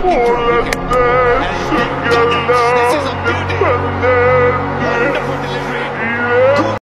four.